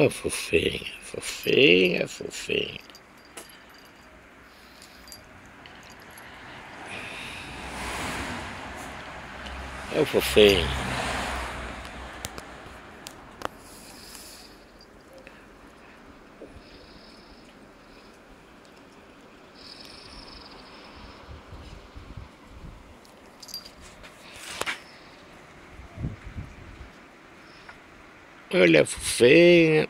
Oh, fofinha, fofinha, fofinha. É o fofinho. Olha fofinha.